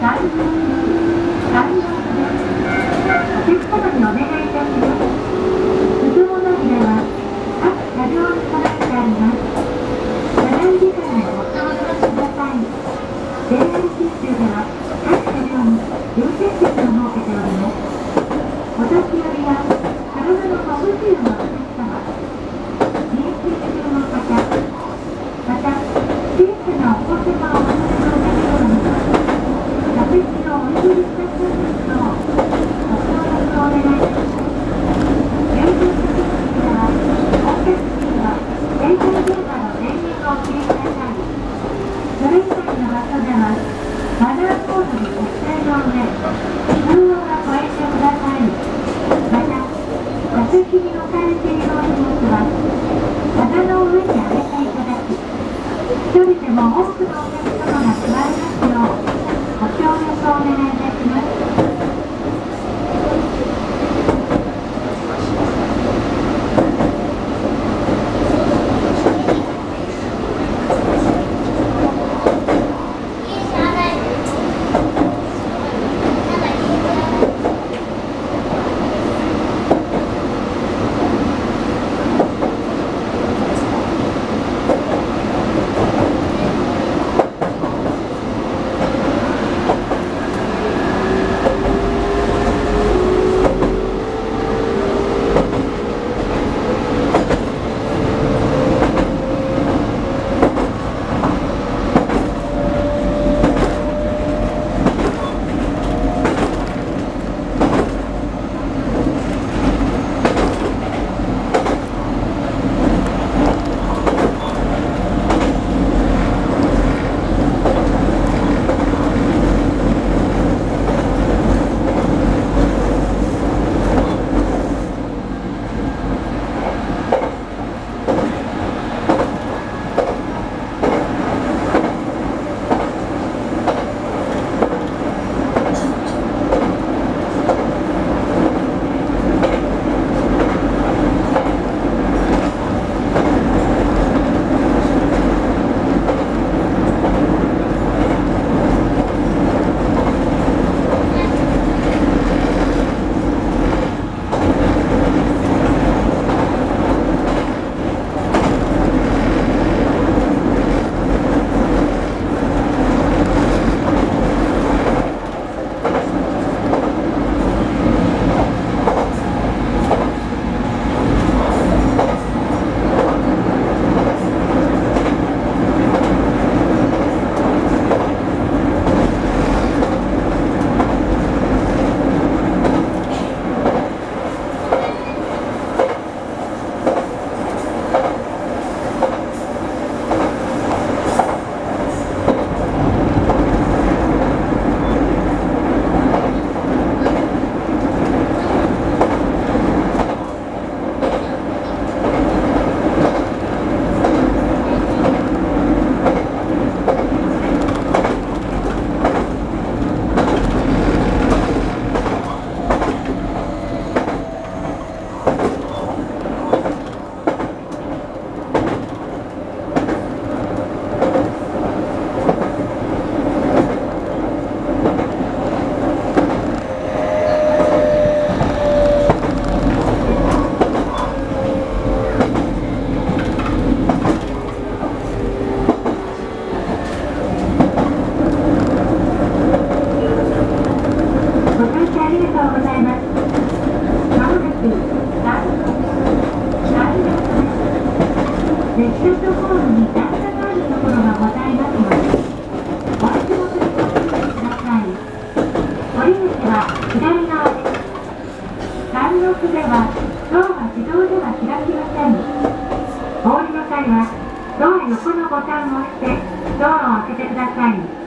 は3番3番です。お客様にお願いいたします。鈴物入れは各車両に備えてあります。車内時間にお相談ください。JR 九州では各車両に優先席を設けております。お年寄りや体の不自由なお客様、妊娠中の方、また小さなお子様をお連れのお客様には、座席をお譲りくださいますよう、ご協力をお願いいたします。優先席付きでは、お客様は携帯電話の電源をお切りください。それ以外の場所では、マナーコードに設定の上、通話はご遠慮ください。また、座席に置かれているお荷物は、棚の上に上げていただき、一人でも多くのお客様では、ドアは自動では開きません。お降りの際は、ドア横のボタンを押して、ドアを開けてください。